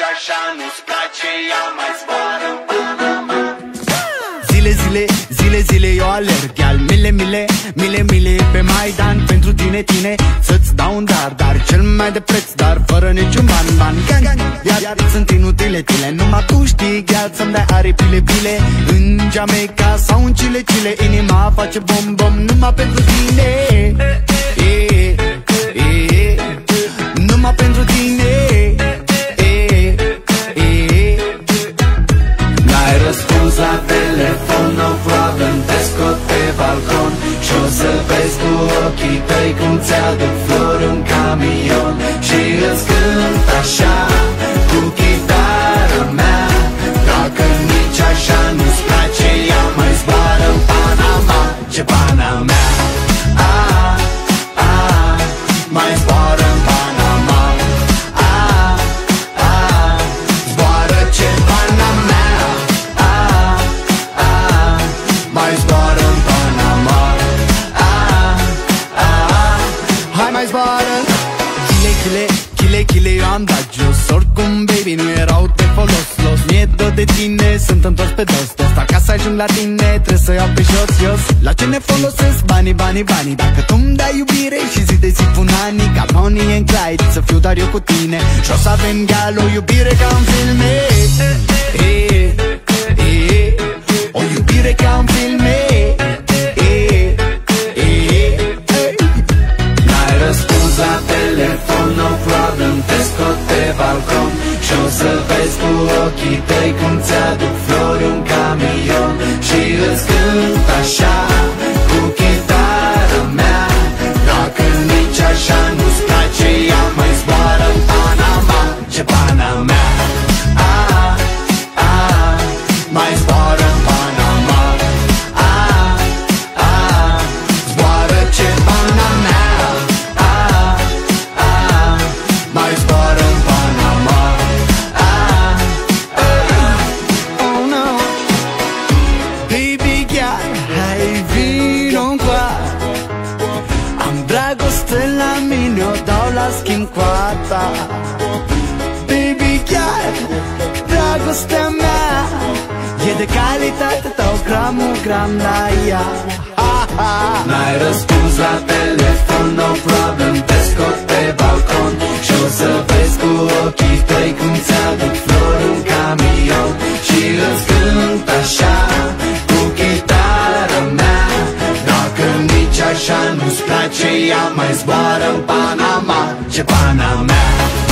nici așa nu-ți place Ea mai zboară în Panama Zile, zile, zile, zile eu alerg. Al mile, mile, mile, mile pe Maidan. Pentru tine, tine, să-ți dau un dar Dar cel mai de preț, dar fără niciun ban, ban. Gang, gang, iar, iar sunt inutile, tile. Numai tu știi, gheal, să-mi dai aripile, bile. În Jamaica sau în Chile, Chile Inima face bom, bom, numai pentru tine ochii tăi Cum ți-aduc chile, chile Eu am dat jos. Oricum, baby, nu erau de folos Los. Mie dor de tine, sunt întors pe dos. Dos Dar ca să ajung la tine, trebuie să iau pe jos, jos. La ce ne folosesc? Banii, banii, banii. Dacă tu-mi dai iubire și zi de zi pun anii Ca Bonnie and Clyde, să fiu doar eu cu tine. Și o să avem gal o iubire ca în filme. E, e, vezi cu ochii tăi Cum ți-aduc flori un camion Și îți cânt așa la schimb cu a ta Baby girl, dragostea mea E de calitate, dau gramul gram la ea. Ha, ha. N-ai răspuns la telefon, no problem așa nu-ți place Ea mai zboară în Panama. Ce pana mea